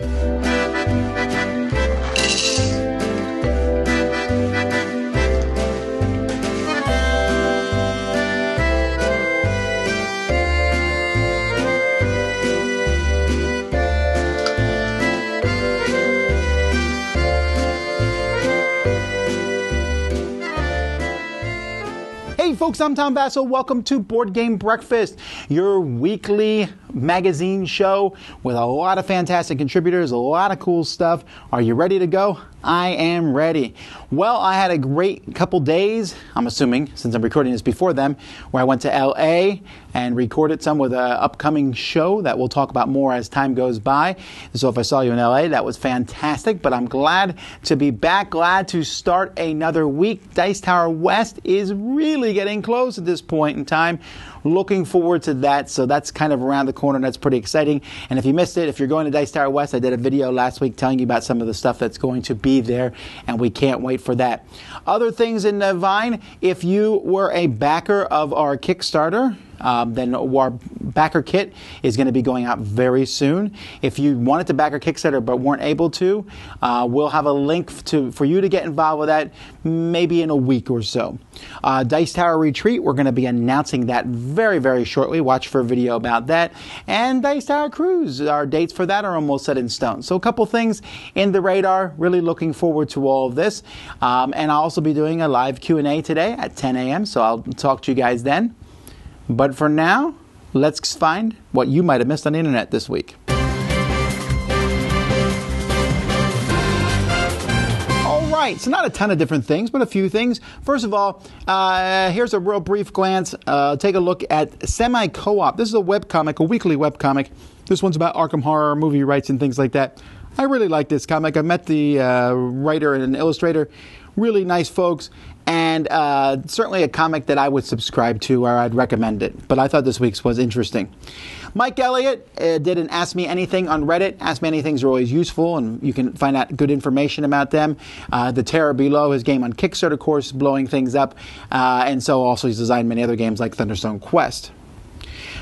Hey folks, I'm Tom Vasel. Welcome to Board Game Breakfast, your weekly magazine show with a lot of fantastic contributors, a lot of cool stuff. Are you ready to go? I am ready. Well, I had a great couple days, I'm assuming, since I'm recording this before them, where I went to LA and recorded some with an upcoming show that we'll talk about more as time goes by. So if I saw you in LA, that was fantastic, but I'm glad to be back, glad to start another week. Dice Tower West is really getting close at this point in time. Looking forward to that. So that's kind of around the corner. That's pretty exciting. And if you missed it, if you're going to Dice Tower West, I did a video last week telling you about some of the stuff that's going to be there, and we can't wait for that. Other things in the Vine, if you were a backer of our Kickstarter, um, then our backer kit is going to be going out very soon. If you wanted to back our Kickstarter but weren't able to, uh, we'll have a link to for you to get involved with that maybe in a week or so. Uh, Dice Tower Retreat, we're going to be announcing that very, very shortly. Watch for a video about that. And Dice Tower Cruise, our dates for that are almost set in stone. So a couple things in the radar. Really looking forward to all of this. Um, and I'll also be doing a live Q&A today at 10 a.m. So I'll talk to you guys then. But for now, let's find what you might have missed on the internet this week. All right, so not a ton of different things, but a few things. First of all, uh, here's a real brief glance. Uh, take a look at Semi Co op. This is a webcomic, a weekly webcomic. This one's about Arkham Horror movie rights and things like that. I really like this comic. I met the uh, writer and illustrator, really nice folks, and uh, certainly a comic that I would subscribe to or I'd recommend it. But I thought this week's was interesting. Mike Elliott uh, did an Ask Me Anything on Reddit. Ask Me Anythings are always useful, and you can find out good information about them. Uh, the Terror Below, his game on Kickstarter, of course, blowing things up, uh, and so also he's designed many other games like Thunderstone Quest.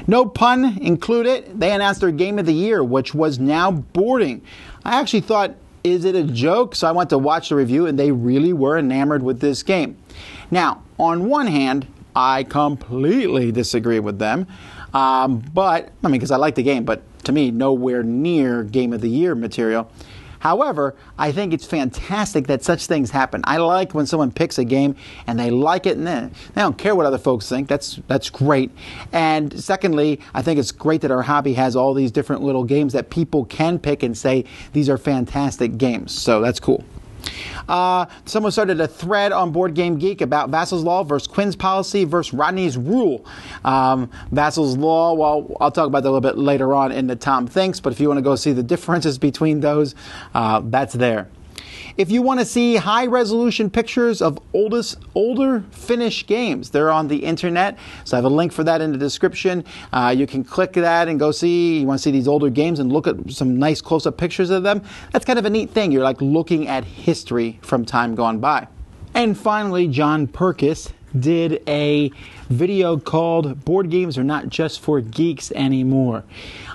No pun included. They announced their game of the year, which was now boarding. I actually thought is it a joke? So I went to watch the review, and they really were enamored with this game. Now, on one hand, I completely disagree with them. Um, but, I mean, because I like the game, but to me, nowhere near Game of the Year material. However, I think it's fantastic that such things happen. I like when someone picks a game and they like it and then they don't care what other folks think. That's that's great. And secondly, I think it's great that our hobby has all these different little games that people can pick and say these are fantastic games. So that's cool. Uh, someone started a thread on Board Game Geek about Vasel's Law versus Quinn's policy versus Rodney's rule. Um, Vasel's Law, well, I'll talk about that a little bit later on in the Tom Thinks, but if you want to go see the differences between those, uh, that's there. If you want to see high resolution pictures of oldest, older Finnish games, they're on the internet. So I have a link for that in the description. Uh, you can click that and go see. You want to see these older games and look at some nice close up pictures of them. That's kind of a neat thing. You're like looking at history from time gone by. And finally, John Purkis did a video called Board Games Are Not Just for Geeks Anymore.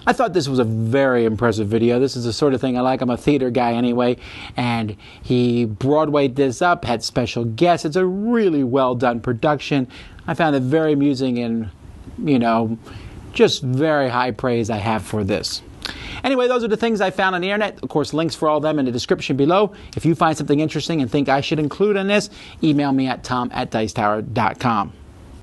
I thought this was a very impressive video. This is the sort of thing I like. I'm a theater guy anyway, and he Broadwayed this up, had special guests. It's a really well done production. I found it very amusing and, you know, just very high praise I have for this. Anyway, those are the things I found on the internet. Of course, links for all of them in the description below. If you find something interesting and think I should include in this, email me at tom at dicetower.com.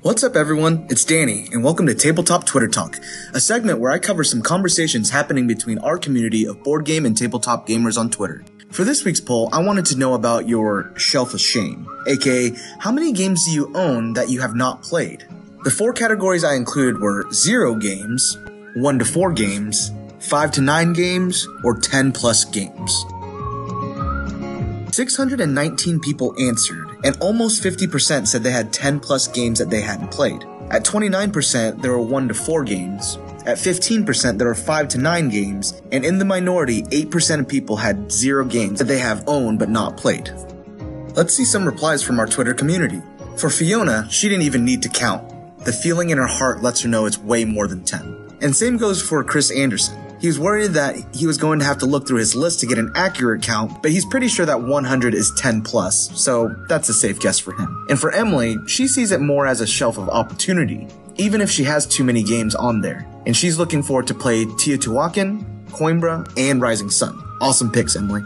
What's up, everyone? It's Danny, and welcome to Tabletop Twitter Talk, a segment where I cover some conversations happening between our community of board game and tabletop gamers on Twitter. For this week's poll, I wanted to know about your shelf of shame, aka how many games do you own that you have not played? The four categories I included were zero games, one to four games, five to nine games, or 10 plus games. 619 people answered, and almost 50% said they had 10 plus games that they hadn't played. At 29%, there were 1 to 4 games. At 15%, there were 5 to 9 games. And in the minority, 8% of people had 0 games that they have owned but not played. Let's see some replies from our Twitter community. For Fiona, she didn't even need to count. The feeling in her heart lets her know it's way more than 10. And same goes for Chris Anderson. He was worried that he was going to have to look through his list to get an accurate count, but he's pretty sure that 100 is 10 plus, so that's a safe guess for him. And for Emily, she sees it more as a shelf of opportunity, even if she has too many games on there. And she's looking forward to play Teotihuacan, Coimbra, and Rising Sun. Awesome picks, Emily.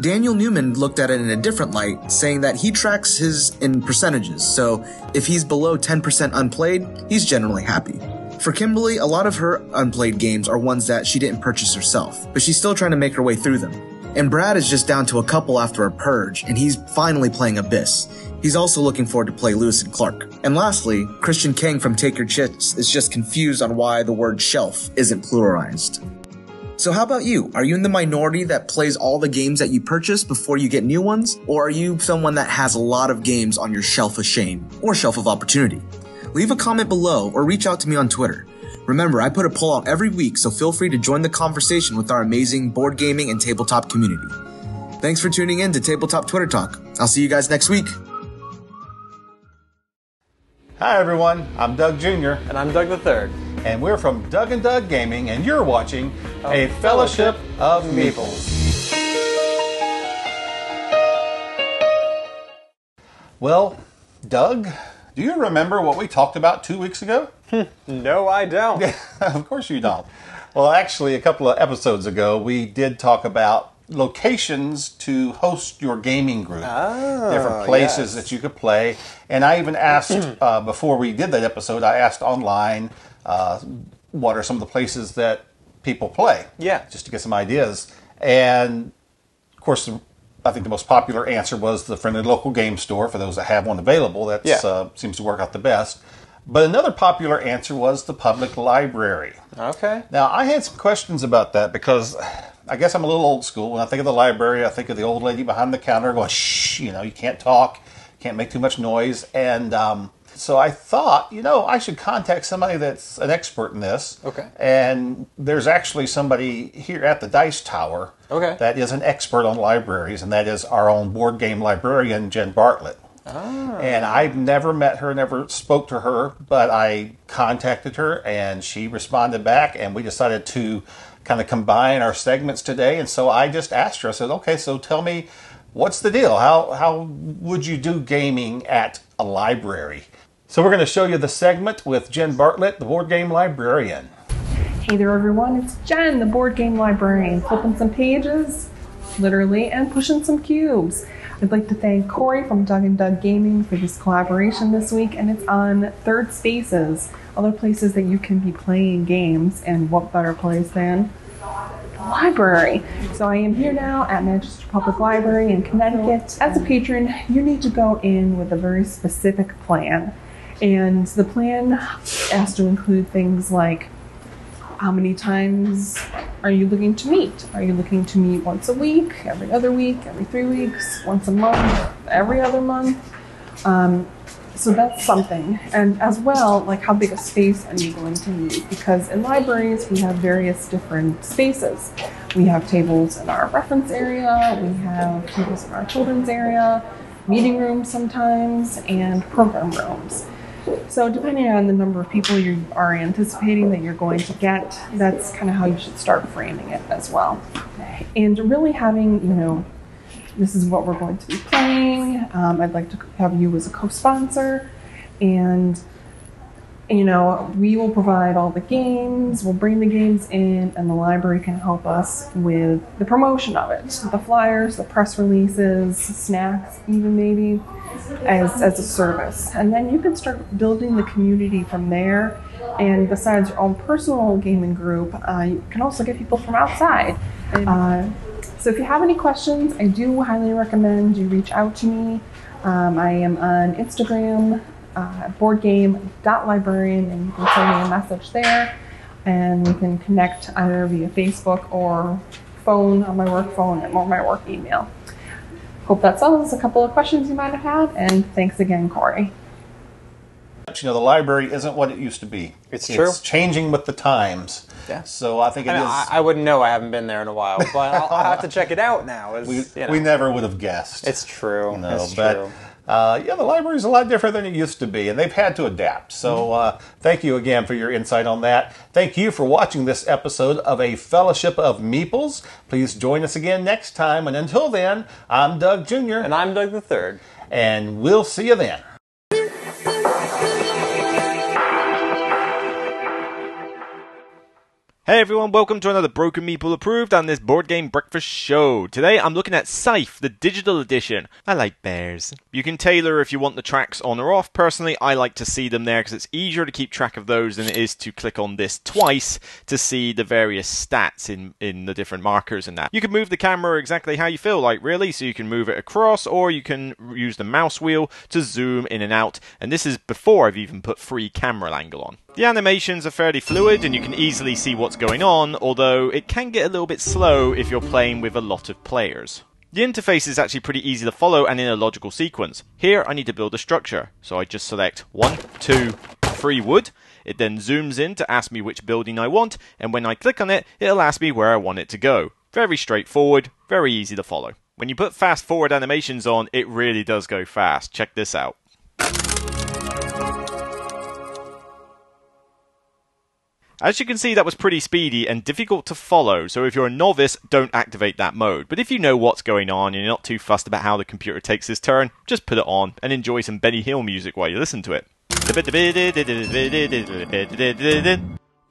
Daniel Newman looked at it in a different light, saying that he tracks his in percentages, so if he's below 10% unplayed, he's generally happy. For Kimberly, a lot of her unplayed games are ones that she didn't purchase herself, but she's still trying to make her way through them. And Brad is just down to a couple after a purge, and he's finally playing Abyss. He's also looking forward to play Lewis and Clark. And lastly, Christian Kang from Take Your Chits is just confused on why the word shelf isn't pluralized. So how about you? Are you in the minority that plays all the games that you purchase before you get new ones? Or are you someone that has a lot of games on your shelf of shame or shelf of opportunity? Leave a comment below or reach out to me on Twitter. Remember, I put a poll out every week, so feel free to join the conversation with our amazing board gaming and tabletop community. Thanks for tuning in to Tabletop Twitter Talk. I'll see you guys next week. Hi everyone, I'm Doug Jr. And I'm Doug the Third. and we're from Doug and Doug Gaming, and you're watching a Fellowship of Meeples. Well, Doug, do you remember what we talked about two weeks ago? No, I don't. of course you don't. Well, actually, a couple of episodes ago, we did talk about locations to host your gaming group, different places yes. that you could play. And I even asked uh, before we did that episode, I asked online uh, what are some of the places that people play. Yeah. just to get some ideas. And of course, the, I think the most popular answer was the friendly local game store for those that have one available. That Yeah. uh, seems to work out the best. But another popular answer was the public library. Okay. Now, I had some questions about that because I guess I'm a little old school. When I think of the library, I think of the old lady behind the counter going, shh, you know, you can't talk, can't make too much noise. And um, so I thought, you know, I should contact somebody that's an expert in this. Okay. And there's actually somebody here at the Dice Tower Okay. that is an expert on libraries, and that is our own board game librarian, Jen Bartlett. Ah. And I've never met her, never spoke to her, but I contacted her and she responded back, and we decided to kind of combine our segments today. And so I just asked her, I said, okay, so tell me what's the deal? How, how would you do gaming at a library? So we're going to show you the segment with Jen Bartlett, the board game librarian. Hey there, everyone. It's Jen, the board game librarian, flipping some pages, literally, and pushing some cubes. I'd like to thank Corey from Doug and Doug Gaming for this collaboration this week, and it's on Third Spaces, other places that you can be playing games, and what better place than library. So I am here now at Manchester Public Library in Connecticut. As a patron, you need to go in with a very specific plan. And the plan has to include things like how many times are you looking to meet? Are you looking to meet once a week, every other week, every three weeks, once a month, every other month? Um, so that's something. And as well, like how big a space are you going to need? Because in libraries, we have various different spaces. We have tables in our reference area, we have tables in our children's area, meeting rooms sometimes, and program rooms. So, depending on the number of people you are anticipating that you're going to get, that's kind of how you should start framing it as well. And really having, you know, this is what we're going to be playing. Um, I'd like to have you as a co sponsor. And, you know, we will provide all the games, we'll bring the games in, and the library can help us with the promotion of it the flyers, the press releases, snacks, even maybe as, as a service. And then you can start building the community from there. And besides your own personal gaming group, uh, you can also get people from outside. Uh, so if you have any questions, I do highly recommend you reach out to me. Um, I am on Instagram, uh, boardgame.librarian, and you can send me a message there. And we can connect either via Facebook or phone on my work phone or my work email. Hope that solves a couple of questions you might have had, and thanks again, Corey. But, you know, the library isn't what it used to be. It's true. It's changing with the times. Yeah. So I think it I, is. mean, I, I wouldn't know. I haven't been there in a while, but I'll, I'll have to check it out now. As, we, you know. we never would have guessed. It's true. You know, it's but true. Uh, yeah, the library is a lot different than it used to be, and they've had to adapt. So, uh, thank you again for your insight on that. Thank you for watching this episode of A Fellowship of Meeples. Please join us again next time, and until then, I'm Doug Jr., And I'm Doug the Third. and we'll see you then. Hey everyone, welcome to another Broken Meeple approved on this board game breakfast show. Today I'm looking at Scythe, the digital edition. I like bears. You can tailor if you want the tracks on or off. Personally, I like to see them there because it's easier to keep track of those than it is to click on this twice to see the various stats in, in the different markers and that. You can move the camera exactly how you feel like, really, so you can move it across or you can use the mouse wheel to zoom in and out. And this is before I've even put free camera angle on. The animations are fairly fluid and you can easily see what's going on, although it can get a little bit slow if you're playing with a lot of players. The interface is actually pretty easy to follow and in a logical sequence. Here I need to build a structure, so I just select 1, 2, 3 wood. It then zooms in to ask me which building I want, and when I click on it, it'll ask me where I want it to go. Very straightforward, very easy to follow. When you put fast forward animations on, it really does go fast. Check this out. As you can see, that was pretty speedy and difficult to follow, so if you're a novice, don't activate that mode. But if you know what's going on and you're not too fussed about how the computer takes its turn, just put it on and enjoy some Benny Hill music while you listen to it.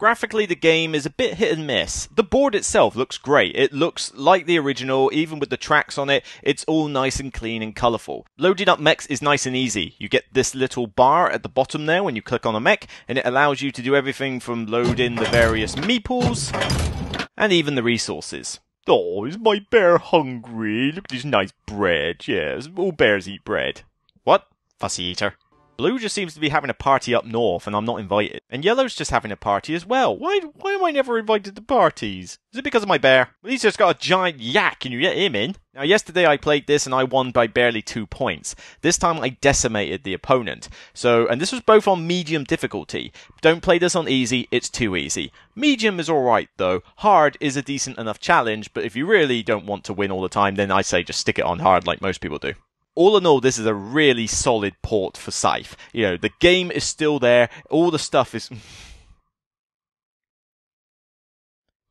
Graphically, the game is a bit hit and miss. The board itself looks great. It looks like the original, even with the tracks on it. It's all nice and clean and colourful. Loading up mechs is nice and easy. You get this little bar at the bottom there when you click on a mech, and it allows you to do everything from load in the various meeples and even the resources. Oh, is my bear hungry? Look at this nice bread. Yes, all bears eat bread. What? Fussy eater. Blue just seems to be having a party up north and I'm not invited. And Yellow's just having a party as well. Why why am I never invited to parties? Is it because of my bear? Well, he's just got a giant yak. Can you get him in? Now, yesterday I played this and I won by barely two points. This time I decimated the opponent. So, and this was both on medium difficulty. Don't play this on easy, it's too easy. Medium is alright though. Hard is a decent enough challenge, but if you really don't want to win all the time, then I say just stick it on hard like most people do all in all, this is a really solid port for Scythe. You know, the game is still there. All the stuff is.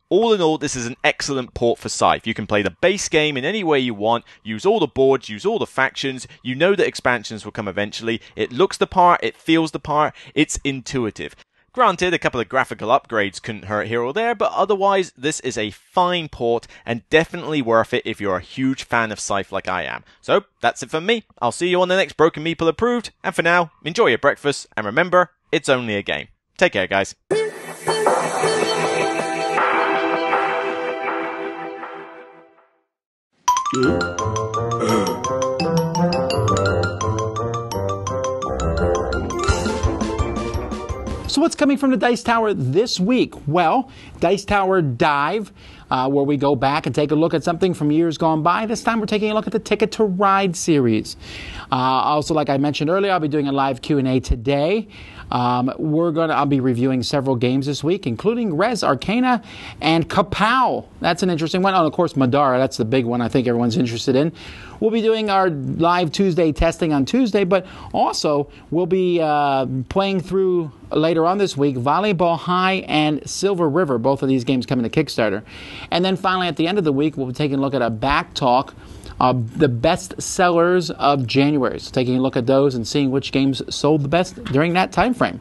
All in all, this is an excellent port for Scythe. You can play the base game in any way you want, use all the boards, use all the factions. You know that expansions will come eventually. It looks the part, it feels the part, it's intuitive. Granted, a couple of graphical upgrades couldn't hurt here or there, but otherwise, this is a fine port and definitely worth it if you're a huge fan of Scythe like I am. So, that's it from me. I'll see you on the next Broken Meeple approved, and for now, enjoy your breakfast, and remember, it's only a game. Take care, guys. Hmm? What's coming from the Dice Tower this week? Well, Dice Tower Dive, uh, where we go back and take a look at something from years gone by. This time, we're taking a look at the Ticket to Ride series. Uh, also, like I mentioned earlier, I'll be doing a live Q and A today. Um, we're gonna. I'll be reviewing several games this week, including Res Arcana and Kapow. That's an interesting one. And of course, Madara. That's the big one. I think everyone's interested in. We'll be doing our live Tuesday testing on Tuesday, but also we'll be uh, playing through later on this week Volleyball High and Silver River. Both of these games coming to Kickstarter. And then finally, at the end of the week, we'll be taking a look at a back talk of the best sellers of January. So taking a look at those and seeing which games sold the best during that time frame.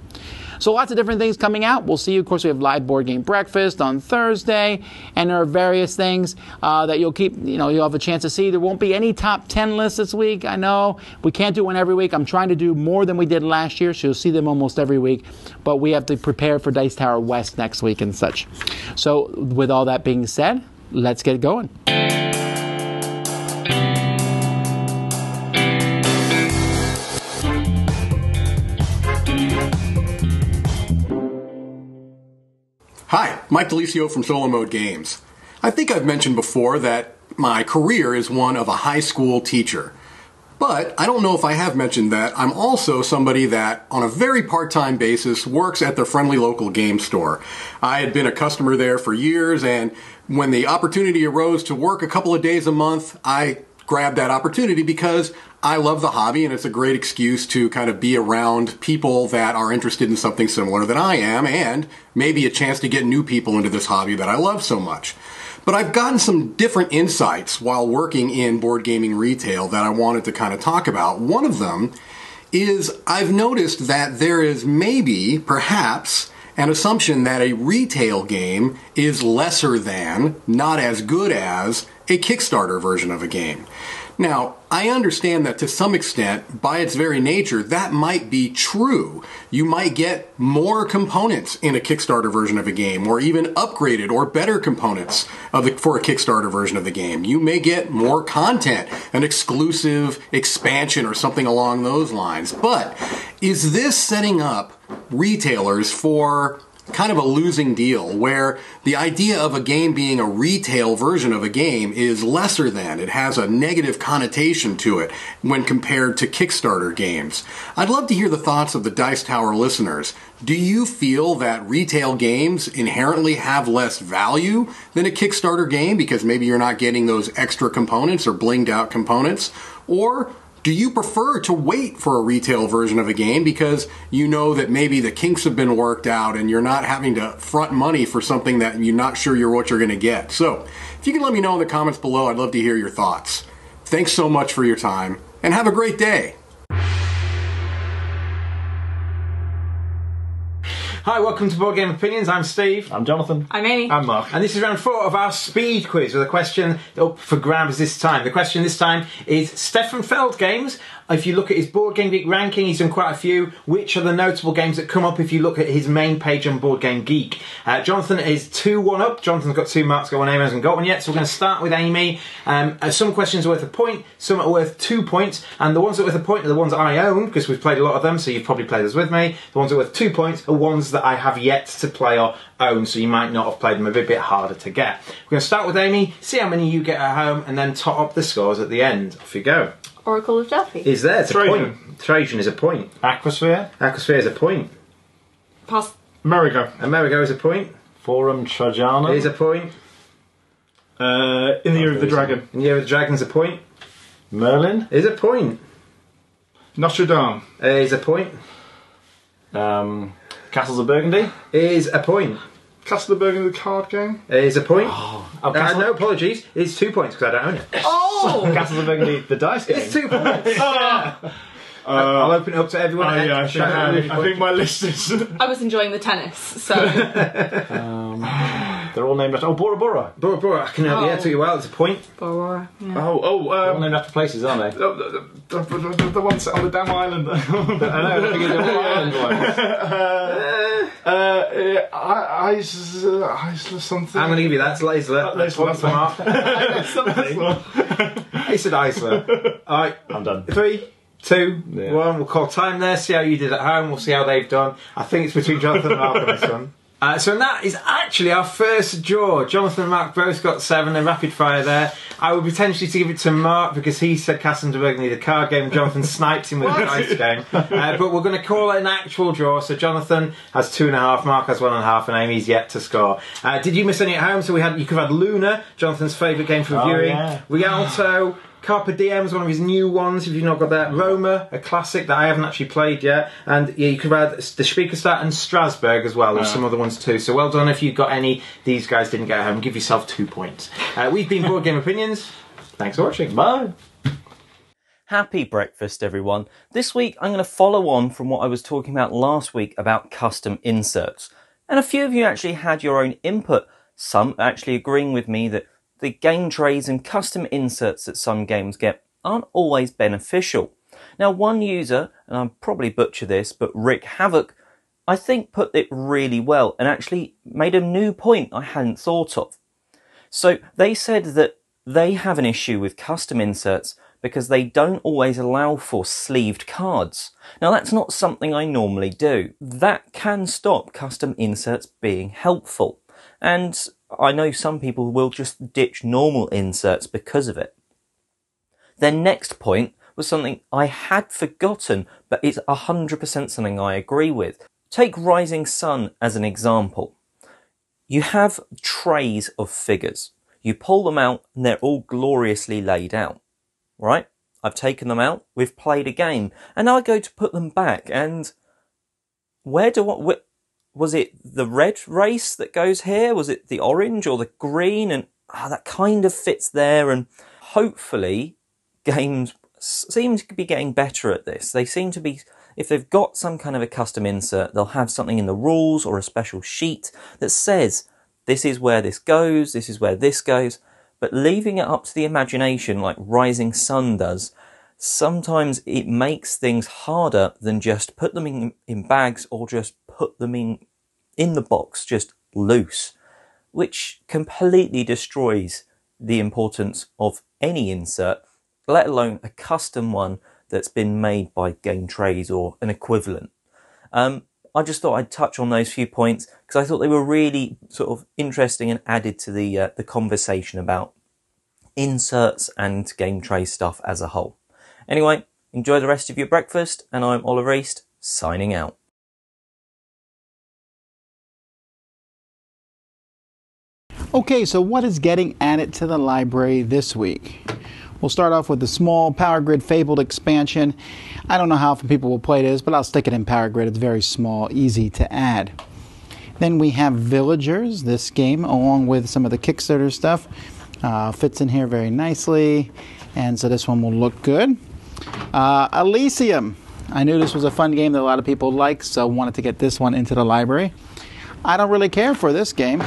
So lots of different things coming out. We'll see you. Of course, we have live board game breakfast on Thursday, and there are various things uh, that you'll keep. You know, you'll have a chance to see. There won't be any top ten lists this week. I know we can't do one every week. I'm trying to do more than we did last year, so you'll see them almost every week. But we have to prepare for Dice Tower West next week and such. So, with all that being said, let's get going. Hi, Mike Delisio from Solo Mode Games. I think I've mentioned before that my career is one of a high school teacher. But I don't know if I have mentioned that I'm also somebody that, on a very part time basis, works at the friendly local game store. I had been a customer there for years, and when the opportunity arose to work a couple of days a month, I grabbed that opportunity because I love the hobby and it's a great excuse to kind of be around people that are interested in something similar than I am and maybe a chance to get new people into this hobby that I love so much. But I've gotten some different insights while working in board gaming retail that I wanted to kind of talk about. One of them is I've noticed that there is maybe, perhaps, an assumption that a retail game is lesser than, not as good as, a Kickstarter version of a game. Now, I understand that to some extent, by its very nature, that might be true. You might get more components in a Kickstarter version of a game, or even upgraded or better components the, for a Kickstarter version of the game. You may get more content, an exclusive expansion, or something along those lines. But is this setting up retailers for kind of a losing deal where the idea of a game being a retail version of a game is lesser than. It has a negative connotation to it when compared to Kickstarter games. I'd love to hear the thoughts of the Dice Tower listeners. Do you feel that retail games inherently have less value than a Kickstarter game because maybe you're not getting those extra components or blinged out components? Or do you prefer to wait for a retail version of a game because you know that maybe the kinks have been worked out and you're not having to front money for something that you're not sure you're what you're going to get? So, if you can let me know in the comments below, I'd love to hear your thoughts. Thanks so much for your time and have a great day. Hi, welcome to Board Game Opinions. I'm Steve. I'm Jonathan. I'm Amy. I'm Mark. And this is round four of our speed quiz with a question up for grabs this time. The question this time is Stefan Feld games if you look at his Board Game Geek ranking, he's done quite a few. Which are the notable games that come up if you look at his main page on Board Game Geek? Uh, Jonathan is 2 1 up. Jonathan's got two marks, got one. Amy hasn't got one yet. So we're going to start with Amy. Um, uh, some questions are worth a point, some are worth two points. And the ones that are worth a point are the ones I own, because we've played a lot of them, so you've probably played those with me. The ones that are worth two points are ones that I have yet to play or own, so you might not have played them a bit, bit harder to get. We're going to start with Amy, see how many you get at home, and then top up the scores at the end. Off you go. Oracle of Delphi. Is there? It's a Trajan. point. Trajan is a point. Aquasphere. Aquasphere is a point. Pass. America. Amerigo is a point. Forum Trajana. Is a point. uh, in the Year of the Dragon. And Year of the Dragon's a point. Merlin. Is a point. Notre Dame. Is a point. Um, Castles of Burgundy. Is a point. Castle of Burgundy, the card game. Is a point. Oh, Uh, no apologies. It's two points because I don't own it. Oh! Castles of Burgundy, the dice game. It's two points. I'll open it up to everyone. Oh, yeah, I think, Shout out. I think my list is. I was enjoying the tennis, so They're all named after. Oh, Bora Bora. Bro, bro, I can help. Yeah, Oh. took you well. It's a point. Aurora. Yeah. Oh, oh, They're all um, named after places, aren't they? the, the, the, the, the one set on the damn island. I know. I think it's all island ones. uh, uh, I, Ice, uh, Ice or something. I'm going to give you that. It's La Isla. That's One for Mark. something. He said Isler. All right. I'm done. Three, two, one. Yeah. We'll call time there. See how you did at home. We'll see how they've done. I think it's between Jonathan and Mark on this one. Uh, so that is actually our first draw. Jonathan and Mark both got seven. A rapid fire there. I would potentially to give it to Mark because he said Castle Burgundy the card game. Jonathan sniped him with the dice game. Uh, but we're going to call it an actual draw. So Jonathan has two and a half. Mark has one and a half, and Amy's yet to score. Uh, did you miss any at home? So we had you could have had Luna, Jonathan's favourite game for Oh, viewing. yeah. Rialto. Carpe Diem is one of his new ones, if you've not got that. Roma, a classic that I haven't actually played yet. And yeah, you could add the Speicherstadt and Strasbourg as well. There's some other ones too. So well done if you've got any these guys didn't get home. Give yourself two points. Uh, we've been Board Game Opinions. Thanks for watching. Bye. Happy breakfast, everyone. This week I'm going to follow on from what I was talking about last week about custom inserts. And a few of you actually had your own input, some actually agreeing with me that the game trays and custom inserts that some games get aren't always beneficial. Now, one user, and I'll probably butcher this, but Rick Havoc, I think put it really well and actually made a new point I hadn't thought of. So they said that they have an issue with custom inserts because they don't always allow for sleeved cards. Now that's not something I normally do. That can stop custom inserts being helpful. And I know some people will just ditch normal inserts because of it. Their next point was something I had forgotten, but it's 100% something I agree with. Take Rising Sun as an example. You have trays of figures. You pull them out and they're all gloriously laid out. right? I've taken them out, we've played a game, and I go to put them back, and where do I, was it the red race that goes here? Was it the orange or the green? And ah, that kind of fits there, and hopefully games seem to be getting better at this. They seem to be, if they've got some kind of a custom insert, they'll have something in the rules or a special sheet that says, this is where this goes, this is where this goes. But leaving it up to the imagination like Rising Sun does, sometimes it makes things harder than just put them in, in bags or just put them in, in the box, just loose, which completely destroys the importance of any insert, let alone a custom one that's been made by Game Trays or an equivalent. Um, I just thought I'd touch on those few points because I thought they were really sort of interesting and added to the uh, the conversation about inserts and game tray stuff as a whole. Anyway, enjoy the rest of your breakfast, and I'm Oliver East signing out. Okay, so what is getting added to the library this week? We'll start off with the small Power Grid Fabled expansion. I don't know how often people will play this, but I'll stick it in Power Grid. It's very small, easy to add. Then we have Villagers, this game, along with some of the Kickstarter stuff. Uh, fits in here very nicely, and so this one will look good. Uh, Elysium. I knew this was a fun game that a lot of people like, so wanted to get this one into the library. I don't really care for this game.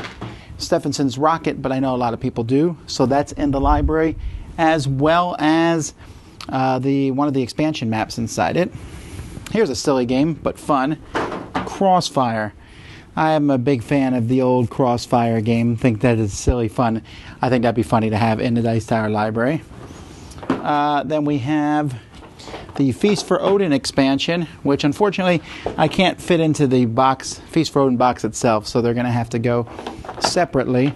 Stephenson's Rocket, but I know a lot of people do. So that's in the library, as well as uh, the one of the expansion maps inside it. Here's a silly game, but fun. Crossfire. I am a big fan of the old Crossfire game. Think that is silly fun. I think that'd be funny to have in the Dice Tower library. Uh, then we have the Feast for Odin expansion, which unfortunately I can't fit into the box Feast for Odin box itself, so they're going to have to go separately.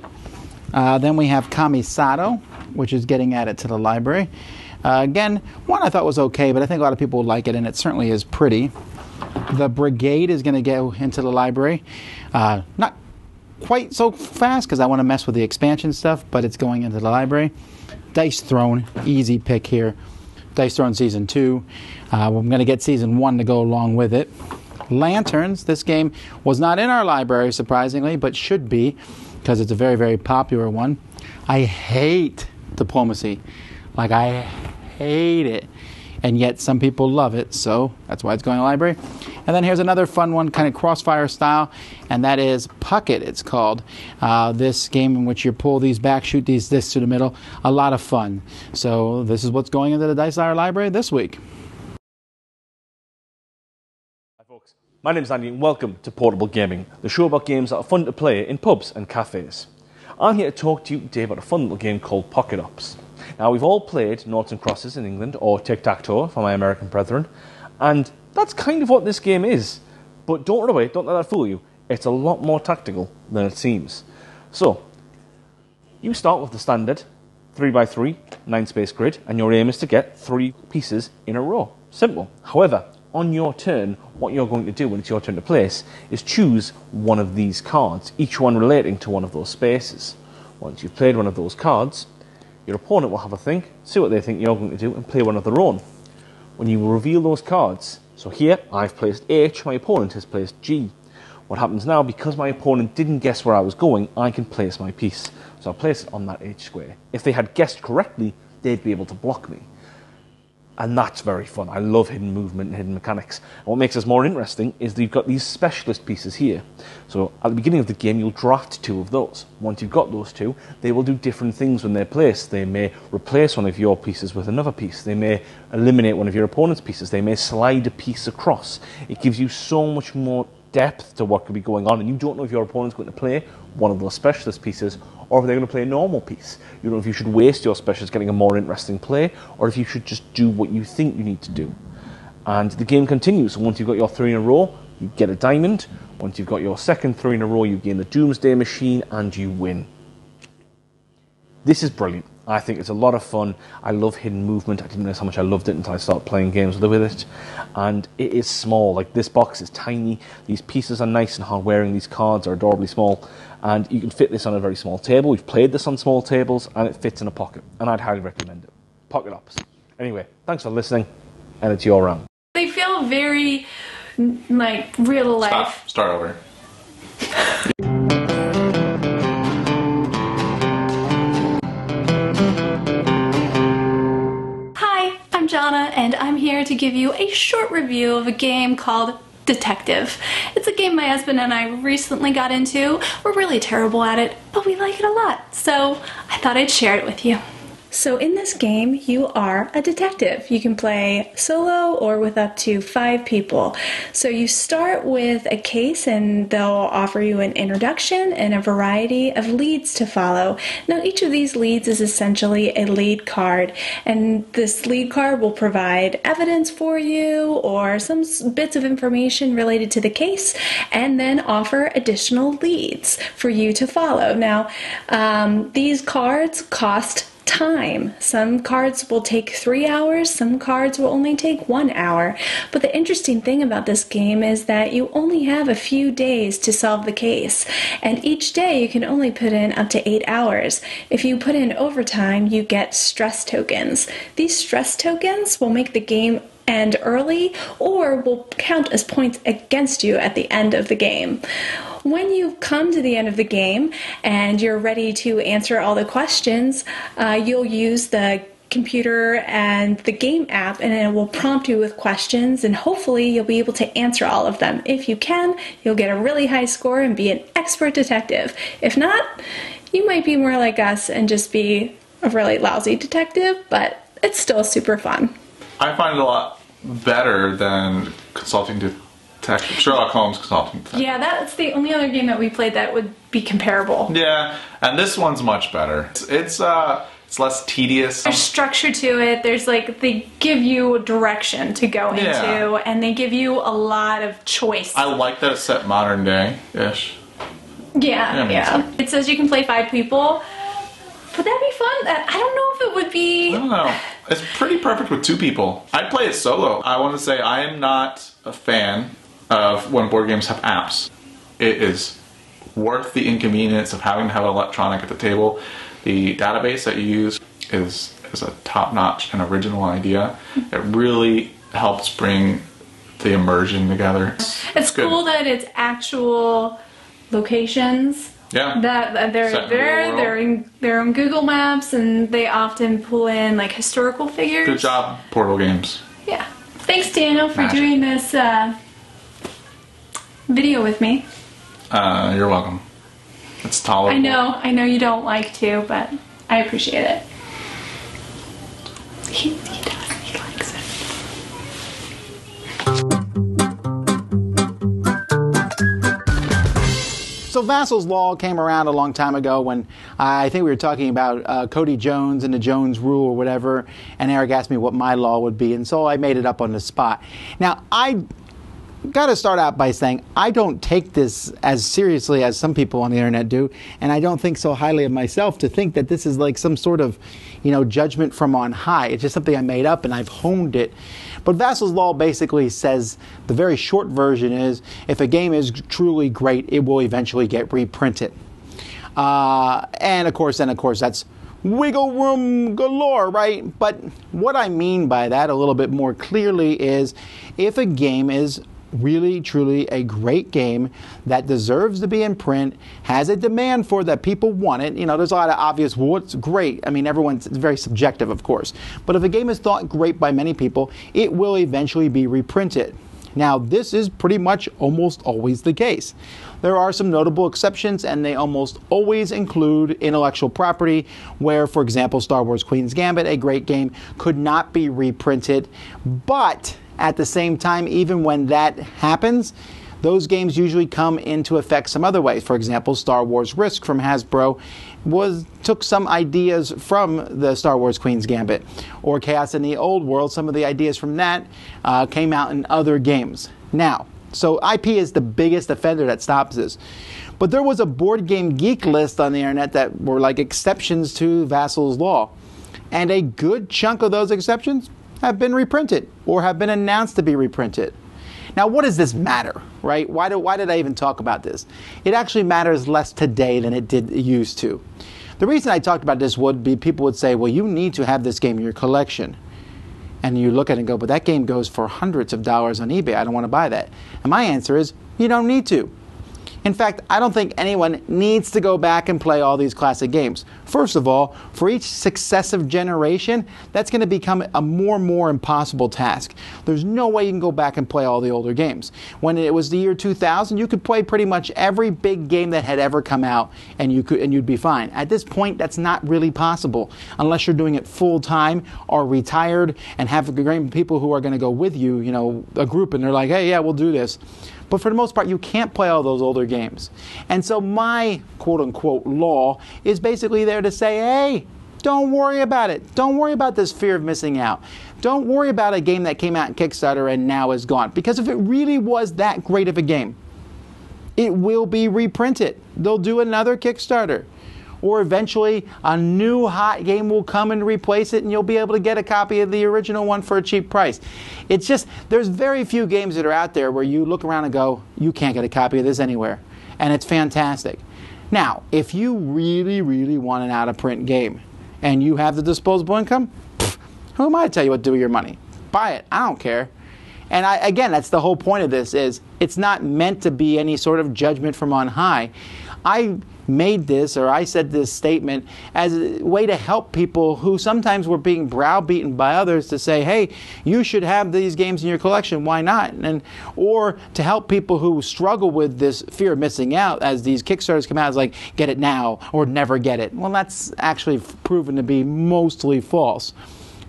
Uh, then we have Kamisado, which is getting added to the library. Uh, again, one I thought was okay, but I think a lot of people would like it, and it certainly is pretty. The Brigade is going to go into the library. Uh, not quite so fast because I want to mess with the expansion stuff, but it's going into the library. Dice Throne, easy pick here. Dice Throne Season 2. Uh, I'm going to get Season 1 to go along with it. Lanterns, this game was not in our library, surprisingly, but should be because it's a very, very popular one. I hate diplomacy. Like, I hate it. And yet, some people love it, so that's why it's going to the library. And then here's another fun one, kind of crossfire style, and that is Puck It, it's called. Uh, this game in which you pull these back, shoot these discs to the middle. A lot of fun. So, this is what's going into the Dice Tower library this week. Hi, folks. My name is Andy, and welcome to Potable Gaming, the show about games that are fun to play in pubs and cafes. I'm here to talk to you today about a fun little game called Pocket Ops. Now, we've all played Noughts and Crosses in England, or Tic Tac Toe for my American brethren, and that's kind of what this game is. But don't run away, don't let that fool you. It's a lot more tactical than it seems. So, you start with the standard 3x3 9 space grid, and your aim is to get three pieces in a row. Simple. However, on your turn, what you're going to do when it's your turn to place is choose one of these cards, each one relating to one of those spaces. Once you've played one of those cards, your opponent will have a think, see what they think you're going to do, and play one of their own. When you reveal those cards, so here I've placed H, my opponent has placed G. What happens now, because my opponent didn't guess where I was going, I can place my piece. So I'll place it on that H square. If they had guessed correctly, they'd be able to block me. And that's very fun. I love hidden movement and hidden mechanics. And what makes this more interesting is that you've got these specialist pieces here. So at the beginning of the game, you'll draft two of those. Once you've got those two, they will do different things when they're placed. They may replace one of your pieces with another piece. They may eliminate one of your opponent's pieces. They may slide a piece across. It gives you so much more depth to what could be going on, and you don't know if your opponent's going to play one of those specialist pieces or if they're going to play a normal piece. You know if you should waste your specials getting a more interesting play or if you should just do what you think you need to do. And the game continues. So once you've got your three in a row, you get a diamond. Once you've got your second three in a row, you gain the Doomsday Machine and you win. This is brilliant. I think it's a lot of fun. I love hidden movement. I didn't realize how much I loved it until I started playing games with it. And it is small. Like this box is tiny. These pieces are nice and hard wearing. These cards are adorably small. And you can fit this on a very small table. We've played this on small tables and it fits in a pocket. And I'd highly recommend it. Pocket Ops. Anyway, thanks for listening, and it's your round. They feel very like real life. Stop. Start over. Jana, and I'm here to give you a short review of a game called Detective. It's a game my husband and I recently got into. We're really terrible at it, but we like it a lot, so I thought I'd share it with you. So, in this game, you are a detective. You can play solo or with up to five people. So, you start with a case, and they'll offer you an introduction and a variety of leads to follow. Now, each of these leads is essentially a lead card, and this lead card will provide evidence for you or some bits of information related to the case, and then offer additional leads for you to follow. Now, um, these cards cost time. Some cards will take three hours, some cards will only take one hour. But the interesting thing about this game is that you only have a few days to solve the case, and each day you can only put in up to eight hours. If you put in overtime, you get stress tokens. These stress tokens will make the game end early or will count as points against you at the end of the game. When you come to the end of the game and you're ready to answer all the questions, uh, you'll use the computer and the game app and it will prompt you with questions and hopefully you'll be able to answer all of them. If you can, you'll get a really high score and be an expert detective. If not, you might be more like us and just be a really lousy detective, but it's still super fun. I find it a lot better than consulting to detective. Sherlock Holmes consulting detective. Yeah, that's the only other game that we played that would be comparable. Yeah, and this one's much better. It's, it's uh, it's less tedious. There's structure to it. There's like they give you a direction to go into, and they give you a lot of choice. I like that it's set modern day ish. yeah, Yeah, yeah. It says you can play five people. Would that be fun? That- I don't know if it would be. I don't know. It's pretty perfect with two people. I'd play it solo. I want to say I am not a fan of when board games have apps. It is worth the inconvenience of having to have an electronic at the table. The database that you use is is a top notch and original idea. It really helps bring the immersion together. It's good. cool that it's actual locations. Yeah. That, that they're Set in the they're they're in they're on Google Maps and they often pull in like historical figures. Good job, Portal Games. Yeah. Thanks, Daniel, for Magic. doing this uh, video with me. Uh, you're welcome. It's tolerable. I know, I know you don't like to, but I appreciate it. He, he So Vasel's Law came around a long time ago when I think we were talking about uh, Cody Jones and the Jones Rule or whatever, and Eric asked me what my law would be, and so I made it up on the spot. Now I got to start out by saying I don't take this as seriously as some people on the internet do, and I don't think so highly of myself to think that this is like some sort of, you know, judgment from on high. It's just something I made up and I've honed it. But Vasel's Law basically says the very short version is if a game is truly great, it will eventually get reprinted. Uh, and of course, then of course, that's wiggle room galore, right? But what I mean by that a little bit more clearly is if a game is really truly a great game that deserves to be in print has a demand for that people want it you know there's a lot of obvious well great i mean everyone's very subjective of course but if a game is thought great by many people it will eventually be reprinted now, this is pretty much almost always the case. There are some notable exceptions, and they almost always include intellectual property, where, for example, Star Wars Queen's Gambit, a great game, could not be reprinted. But at the same time, even when that happens, those games usually come into effect some other ways. For example, Star Wars Risk from Hasbro was took some ideas from the Star Wars Queen's Gambit, or Chaos in the Old World. Some of the ideas from that uh, came out in other games. Now, so IP is the biggest offender that stops this. But there was a board game geek list on the internet that were like exceptions to Vasel's Law, and a good chunk of those exceptions have been reprinted or have been announced to be reprinted. Now, what does this matter, right? Why, do, why did I even talk about this? It actually matters less today than it did it used to. The reason I talked about this would be people would say, well, you need to have this game in your collection. And you look at it and go, but that game goes for hundreds of dollars on eBay. I don't want to buy that. And my answer is, you don't need to. In fact, I don't think anyone needs to go back and play all these classic games. First of all, for each successive generation, that's going to become a more and more impossible task. There's no way you can go back and play all the older games. When it was the year 2000, you could play pretty much every big game that had ever come out and you could and you'd be fine. At this point, that's not really possible unless you're doing it full time or retired and have a great people who are going to go with you, you know, a group and they're like, "Hey, yeah, we'll do this." But for the most part, you can't play all those older games. And so my quote unquote law is basically there to say, hey, don't worry about it. Don't worry about this fear of missing out. Don't worry about a game that came out in Kickstarter and now is gone. Because if it really was that great of a game, it will be reprinted. They'll do another Kickstarter or eventually a new hot game will come and replace it and you'll be able to get a copy of the original one for a cheap price. It's just, there's very few games that are out there where you look around and go, you can't get a copy of this anywhere. And it's fantastic. Now, if you really, really want an out of print game and you have the disposable income, pff, who am I to tell you what to do with your money? Buy it. I don't care. And I, again, that's the whole point of this is it's not meant to be any sort of judgment from on high. I made this or I said this statement as a way to help people who sometimes were being browbeaten by others to say, "Hey, you should have these games in your collection. Why not?" And or to help people who struggle with this fear of missing out as these Kickstarters come out, it's like, "Get it now or never get it." Well, that's actually proven to be mostly false.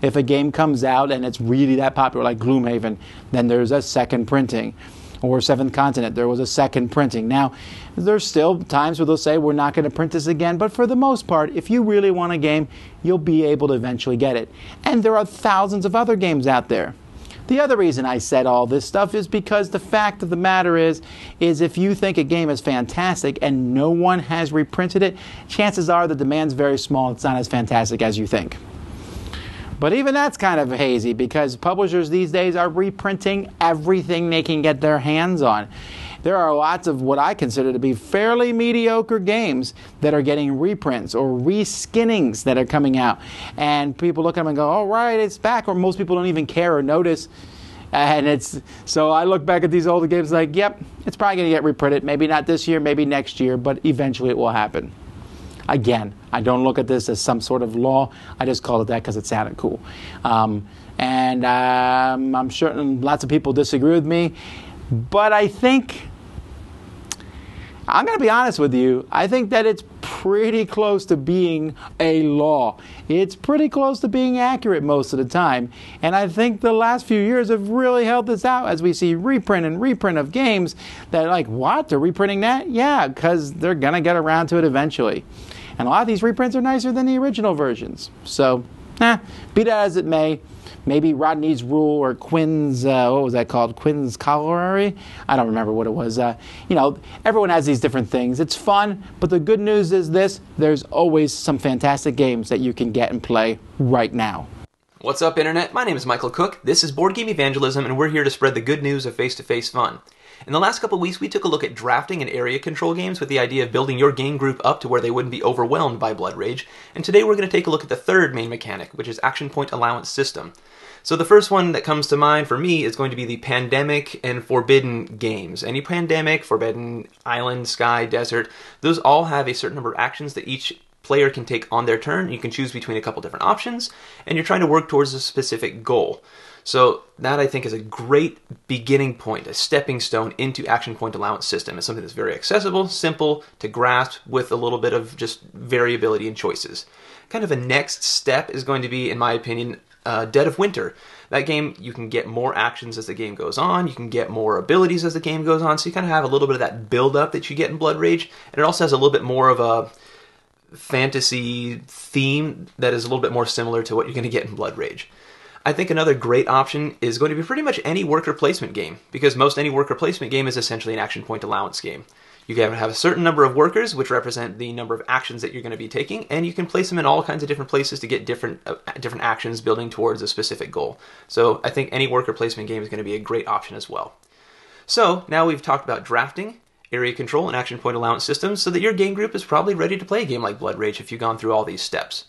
If a game comes out and it's really that popular, like Gloomhaven, then there's a second printing or Seventh Continent, there was a second printing. Now, there's still times where they'll say, we're not going to print this again, but for the most part, if you really want a game, you'll be able to eventually get it. And there are thousands of other games out there. The other reason I said all this stuff is because the fact of the matter is, is if you think a game is fantastic and no one has reprinted it, chances are the demand's very small. It's not as fantastic as you think. But even that's kind of hazy because publishers these days are reprinting everything they can get their hands on. There are lots of what I consider to be fairly mediocre games that are getting reprints or reskinnings that are coming out. And people look at them and go, all right, it's back. Or most people don't even care or notice. And it's so I look back at these older games like, yep, it's probably going to get reprinted. Maybe not this year, maybe next year, but eventually it will happen. Again, I don't look at this as some sort of law. I just call it that because it sounded cool. Um, and um, I'm sure lots of people disagree with me, but I think I'm going to be honest with you. I think that it's pretty close to being a law. It's pretty close to being accurate most of the time. And I think the last few years have really helped this out as we see reprint and reprint of games that, like, what? They're reprinting that? Yeah, because they're going to get around to it eventually. And a lot of these reprints are nicer than the original versions. So, eh, be that as it may, maybe Rodney's Rule or Quinn's, uh, what was that called? Quinn's Corollary? I don't remember what it was. Uh, you know, everyone has these different things. It's fun, but the good news is this there's always some fantastic games that you can get and play right now. What's up, Internet? My name is Michael Cook. This is Board Game Evangelism, and we're here to spread the good news of face to face fun. In the last couple weeks, we took a look at drafting and area control games with the idea of building your game group up to where they wouldn't be overwhelmed by Blood Rage. And today we're going to take a look at the third main mechanic, which is Action Point Allowance System. So the first one that comes to mind for me is going to be the Pandemic and Forbidden games. Any Pandemic, Forbidden, Island, Sky, Desert, those all have a certain number of actions that each player can take on their turn. You can choose between a couple different options, and you're trying to work towards a specific goal. So that I think is a great beginning point, a stepping stone into action point allowance system. It's something that's very accessible, simple to grasp with a little bit of just variability and choices. Kind of a next step is going to be, in my opinion, uh, Dead of Winter. That game, you can get more actions as the game goes on, you can get more abilities as the game goes on, so you kind of have a little bit of that build up that you get in Blood Rage, and it also has a little bit more of a fantasy theme that is a little bit more similar to what you're going to get in Blood Rage. I think another great option is going to be pretty much any worker placement game, because most any worker placement game is essentially an action point allowance game. You can have a certain number of workers, which represent the number of actions that you're going to be taking, and you can place them in all kinds of different places to get different uh, different actions building towards a specific goal. So I think any worker placement game is going to be a great option as well. So now we've talked about drafting, area control, and action point allowance systems, so that your game group is probably ready to play a game like Blood Rage if you've gone through all these steps.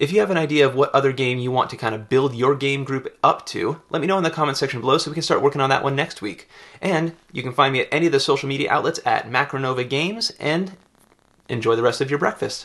If you have an idea of what other game you want to kind of build your game group up to, let me know in the comment section below so we can start working on that one next week. And you can find me at any of the social media outlets at Macronova Games and enjoy the rest of your breakfast.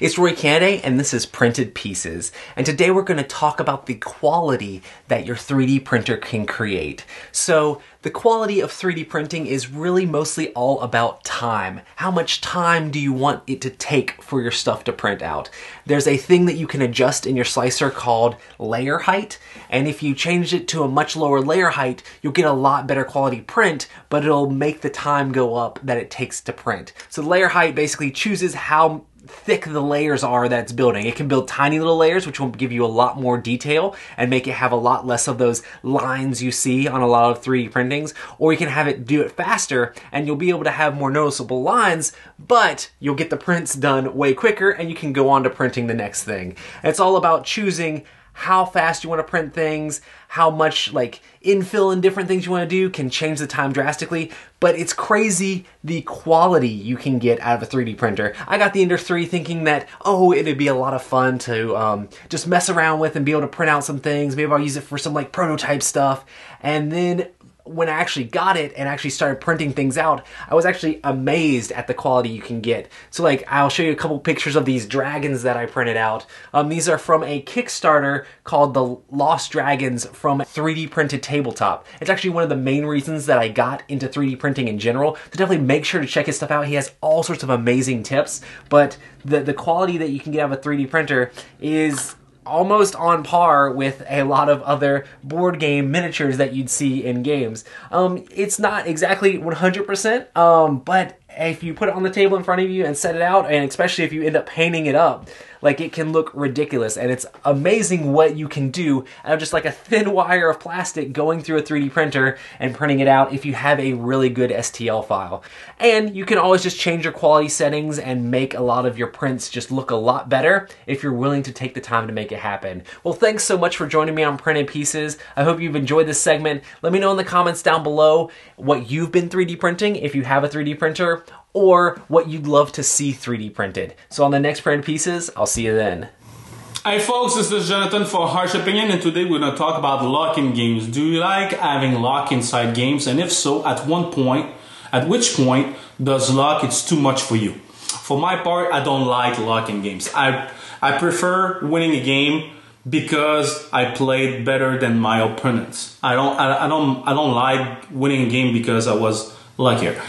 It's Roy Canday, and this is Printed Pieces. And today we're going to talk about the quality that your 3D printer can create. So, the quality of 3D printing is really mostly all about time. How much time do you want it to take for your stuff to print out? There's a thing that you can adjust in your slicer called layer height, and if you change it to a much lower layer height, you'll get a lot better quality print, but it'll make the time go up that it takes to print. So layer height basically chooses how thick the layers are that it's building. It can build tiny little layers, which will give you a lot more detail and make it have a lot less of those lines you see on a lot of 3D printings, or you can have it do it faster and you'll be able to have more noticeable lines, but you'll get the prints done way quicker and you can go on to printing the next thing. It's all about choosing how fast you want to print things, how much like infill and different things you want to do can change the time drastically, but it's crazy the quality you can get out of a 3D printer. I got the Ender 3 thinking that, oh, it'd be a lot of fun to um, just mess around with and be able to print out some things. Maybe I'll use it for some like prototype stuff. And then when I actually got it and actually started printing things out, I was actually amazed at the quality you can get. So like, I'll show you a couple pictures of these dragons that I printed out. Um, these are from a Kickstarter called the Lost Dragons from 3D Printed Tabletop. It's actually one of the main reasons that I got into 3D printing in general. So definitely make sure to check his stuff out. He has all sorts of amazing tips, but the, the quality that you can get out of a 3D printer is almost on par with a lot of other board game miniatures that you'd see in games. Um, it's not exactly 100%, um, but if you put it on the table in front of you and set it out, and especially if you end up painting it up, like it can look ridiculous. And it's amazing what you can do out of just like a thin wire of plastic going through a 3D printer and printing it out if you have a really good STL file. And you can always just change your quality settings and make a lot of your prints just look a lot better if you're willing to take the time to make it happen. Well, thanks so much for joining me on Printed Pieces. I hope you've enjoyed this segment. Let me know in the comments down below what you've been 3D printing if you have a 3D printer or what you'd love to see 3D printed. So on the next printed pieces, I'll see you then. Hi folks, this is Jonathan for Harsh Opinion and today we're going to talk about lock-in games. Do you like having lock inside games and if so, at one point, at which point does lock it's too much for you? For my part, I don't like lock-in games. I I prefer winning a game because I played better than my opponents. I don't I, I don't I don't like winning a game because I was luckier.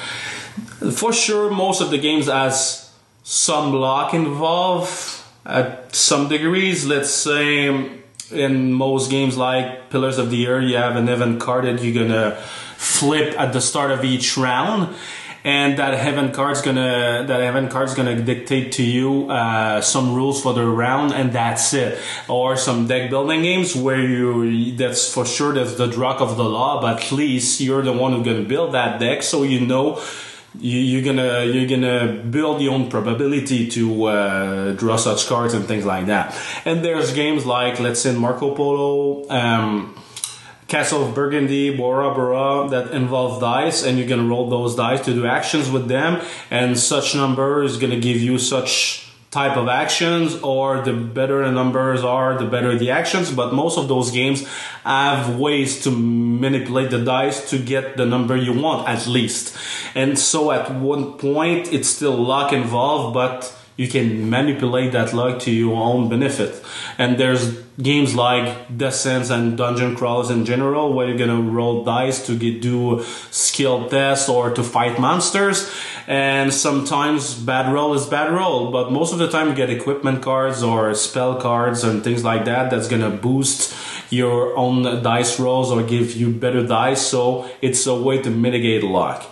For sure, most of the games has some lock involved at some degrees. Let's say in most games like Pillars of the Earth, you have an event card that you're gonna flip at the start of each round. And that heaven card's gonna that heaven card's gonna dictate to you uh, some rules for the round, and that's it. Or some deck building games where you that's for sure that's the drug of the law, but at least you're the one who's gonna build that deck, so you know you, are gonna you're gonna build your own probability to uh, draw such cards and things like that. And there's games like let's say Marco Polo, um, Castle of Burgundy, Bora Bora that involve dice, and you're gonna roll those dice to do actions with them, and such number is gonna give you such type of actions or the better the numbers are the better the actions. But most of those games have ways to manipulate the dice to get the number you want at least. And so at one point it's still luck involved but you can manipulate that luck to your own benefit. And there's games like Descents and Dungeon Crawlers in general where you're gonna roll dice to get, do skill tests or to fight monsters. And sometimes bad roll is bad roll but most of the time you get equipment cards or spell cards and things like that that's gonna boost your own dice rolls or give you better dice. So it's a way to mitigate luck.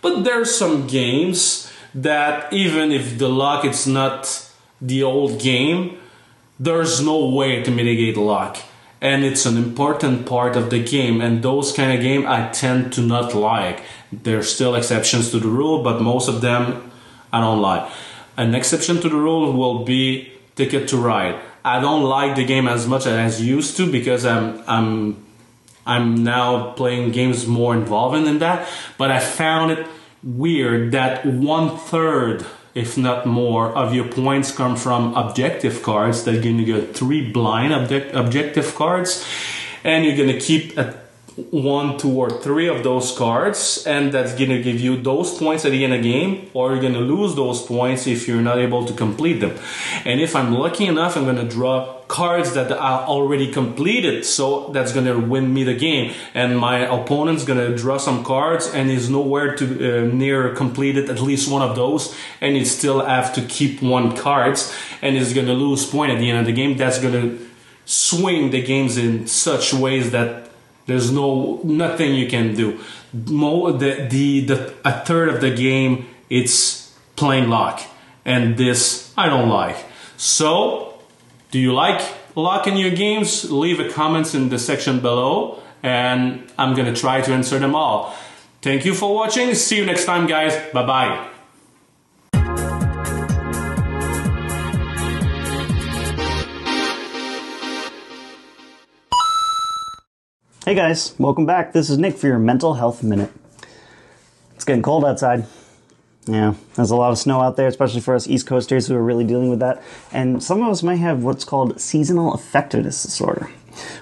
But there's some games that even if the luck it's not the old game there's no way to mitigate luck and it's an important part of the game and those kind of game I tend to not like. There's still exceptions to the rule but most of them I don't like. An exception to the rule will be Ticket to Ride. I don't like the game as much as I used to because I'm I'm I'm now playing games more involving than that. But I found it weird that one third, if not more, of your points come from objective cards. That you're to get three blind object- objective cards, and you're going to keep a one, two, or three of those cards, and that's gonna give you those points at the end of the game, or you're gonna lose those points if you're not able to complete them. And if I'm lucky enough, I'm gonna draw cards that are already completed, so that's gonna win me the game. And my opponent's gonna draw some cards, and is nowhere to uh, near completed at least one of those, and you still have to keep one cards, and is gonna lose point at the end of the game. That's gonna swing the games in such ways that there's no nothing you can do. Mo, the, the the a third of the game it's plain luck, and this I don't like. So, do you like luck in your games? Leave a comments in the section below, and I'm gonna try to answer them all. Thank you for watching. See you next time, guys. Bye bye. Hey guys, welcome back. This is Nick for your Mental Health Minute. It's getting cold outside. Yeah, there's a lot of snow out there, especially for us East Coasters who are really dealing with that. And some of us might have what's called seasonal affectiveness disorder,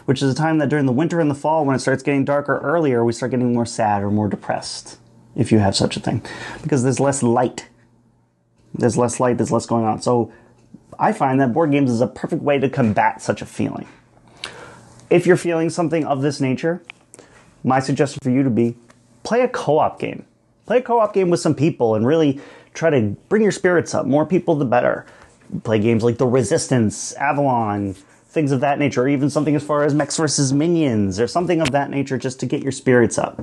which is a time that during the winter and the fall, when it starts getting darker earlier, we start getting more sad or more depressed, if you have such a thing, because there's less light. There's less light, there's less going on. So I find that board games is a perfect way to combat such a feeling. If you're feeling something of this nature, my suggestion for you to be play a co-op game. Play a co-op game with some people and really try to bring your spirits up. More people the better. Play games like The Resistance, Avalon, things of that nature, or even something as far as Mechs vs. Minions, or something of that nature just to get your spirits up.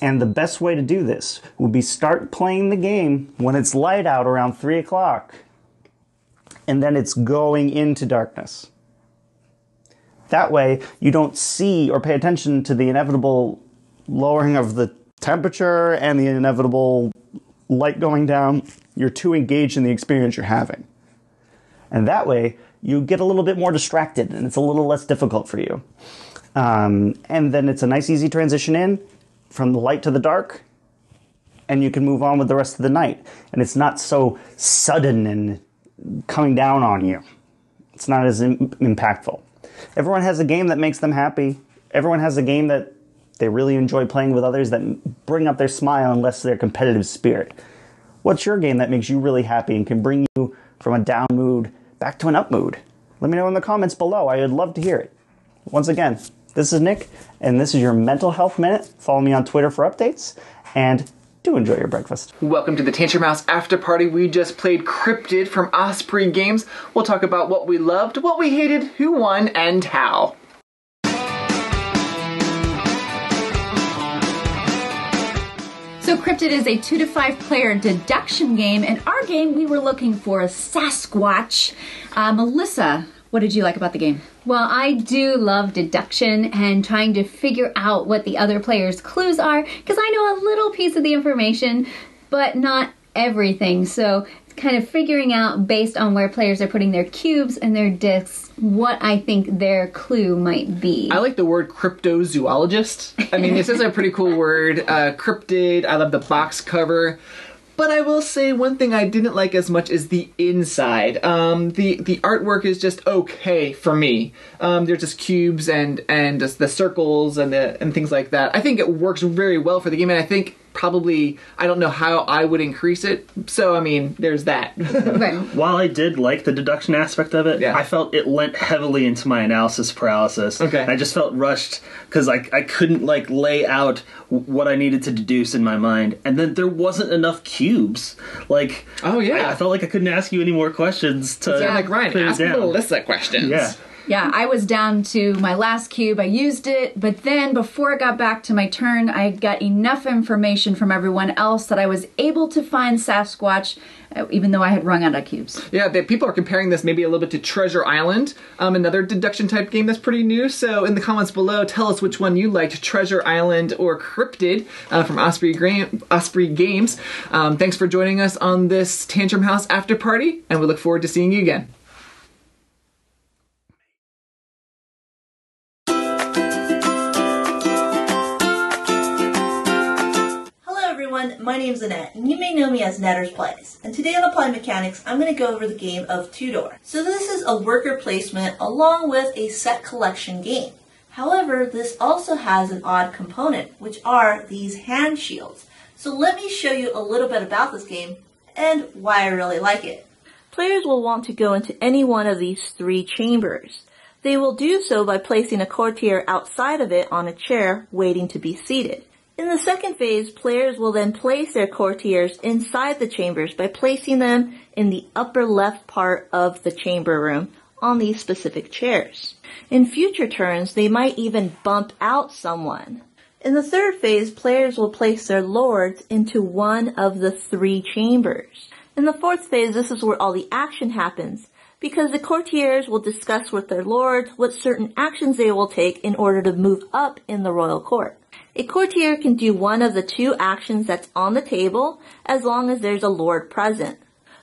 And the best way to do this would be start playing the game when it's light out around 3 o'clock. And then it's going into darkness. That way, you don't see or pay attention to the inevitable lowering of the temperature and the inevitable light going down. You're too engaged in the experience you're having. And that way, you get a little bit more distracted and it's a little less difficult for you. Um, and then it's a nice, easy transition in from the light to the dark, and you can move on with the rest of the night. And it's not so sudden and coming down on you, it's not as Im- impactful. Everyone has a game that makes them happy. Everyone has a game that they really enjoy playing with others that bring up their smile and less their competitive spirit. What's your game that makes you really happy and can bring you from a down mood back to an up mood? Let me know in the comments below. I would love to hear it. Once again, this is Nick, and this is your Mental Health Minute. Follow me on Twitter for updates, and do enjoy your breakfast. Welcome to the Tantrum House After Party. We just played Cryptid from Osprey Games. We'll talk about what we loved, what we hated, who won, and how. So Cryptid is a two to five player deduction game. In our game, we were looking for a Sasquatch. Uh, Melissa, what did you like about the game? Well, I do love deduction and trying to figure out what the other player's clues are because I know a little piece of the information, but not everything. So kind of figuring out based on where players are putting their cubes and their discs what I think their clue might be. I like the word cryptozoologist. I mean, this is a pretty cool word. Uh, cryptid. I love the box cover. But I will say one thing I didn't like as much is the inside. Um, the the artwork is just okay for me. Um, there's just cubes and and just the circles and the and things like that. I think it works very well for the game, and I think probably I don't know how I would increase it. So I mean, there's that. While I did like the deduction aspect of it, I felt it lent heavily into my analysis paralysis. Okay. I just felt rushed because I, I couldn't like lay out what I needed to deduce in my mind, and then there wasn't enough cubes. Like, oh yeah, I, I felt like I couldn't ask you any more questions to Yeah, like Ryan, clear it ask down. Melissa questions. Yeah. Yeah, I was down to my last cube. I used it, but then before it got back to my turn, I got enough information from everyone else that I was able to find Sasquatch, uh, even though I had run out of cubes. Yeah, they, people are comparing this maybe a little bit to Treasure Island, um, another deduction type game that's pretty new. So in the comments below, tell us which one you liked, Treasure Island or Cryptid uh, from Osprey, Osprey Games. Um, thanks for joining us on this Tantrum House after party, and we look forward to seeing you again. My name's Annette, and you may know me as Netters Plays. And today on Applied Mechanics, I'm going to go over the game of Tudor. So this is a worker placement along with a set collection game. However, this also has an odd component, which are these hand shields. So let me show you a little bit about this game and why I really like it. Players will want to go into any one of these three chambers. They will do so by placing a courtier outside of it on a chair waiting to be seated. In the second phase, players will then place their courtiers inside the chambers by placing them in the upper left part of the chamber room on these specific chairs. In future turns, they might even bump out someone. In the third phase, players will place their lords into one of the three chambers. In the fourth phase, this is where all the action happens, because the courtiers will discuss with their lords what certain actions they will take in order to move up in the royal court. A courtier can do one of the two actions that's on the table as long as there's a lord present.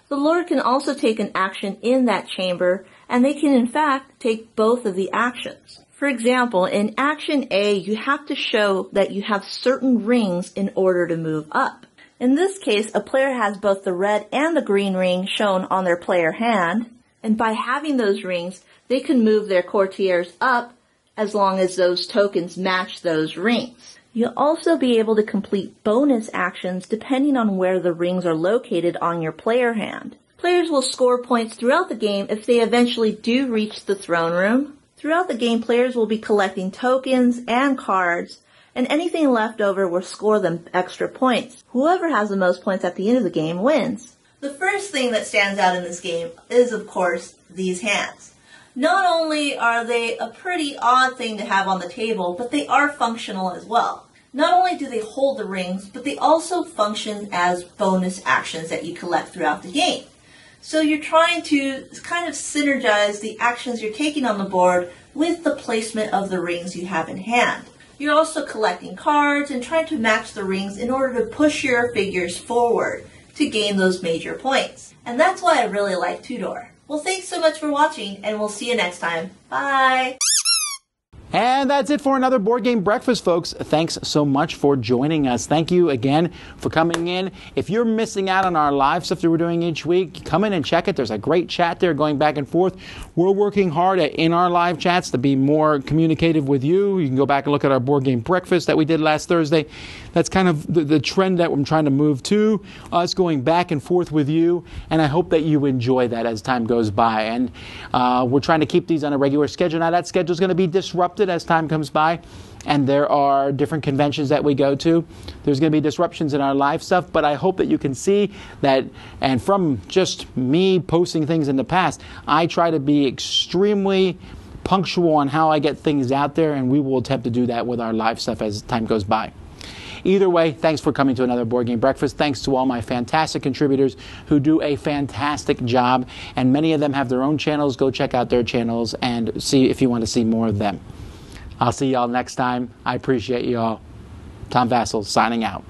The lord can also take an action in that chamber and they can in fact take both of the actions. For example, in action A, you have to show that you have certain rings in order to move up. In this case, a player has both the red and the green ring shown on their player hand, and by having those rings, they can move their courtiers up as long as those tokens match those rings. You'll also be able to complete bonus actions depending on where the rings are located on your player hand. Players will score points throughout the game if they eventually do reach the throne room. Throughout the game, players will be collecting tokens and cards, and anything left over will score them extra points. Whoever has the most points at the end of the game wins. The first thing that stands out in this game is, of course, these hands. Not only are they a pretty odd thing to have on the table, but they are functional as well. Not only do they hold the rings, but they also function as bonus actions that you collect throughout the game. So you're trying to kind of synergize the actions you're taking on the board with the placement of the rings you have in hand. You're also collecting cards and trying to match the rings in order to push your figures forward to gain those major points. And that's why I really like Tudor. Well, thanks so much for watching, and we'll see you next time. Bye! And that's it for another board game breakfast, folks. Thanks so much for joining us. Thank you again for coming in. If you're missing out on our live stuff that we're doing each week, come in and check it. There's a great chat there going back and forth. We're working hard at, in our live chats to be more communicative with you. You can go back and look at our board game breakfast that we did last Thursday. That's kind of the, the trend that I'm trying to move to, us going back and forth with you. And I hope that you enjoy that as time goes by. And uh, we're trying to keep these on a regular schedule. Now, that schedule is going to be disrupted as time comes by and there are different conventions that we go to. There's going to be disruptions in our live stuff, but I hope that you can see that, and from just me posting things in the past, I try to be extremely punctual on how I get things out there, and we will attempt to do that with our live stuff as time goes by. Either way, thanks for coming to another Board Game Breakfast. Thanks to all my fantastic contributors who do a fantastic job, and many of them have their own channels. Go check out their channels and see if you want to see more of them. I'll see y'all next time. I appreciate y'all. Tom Vasel signing out.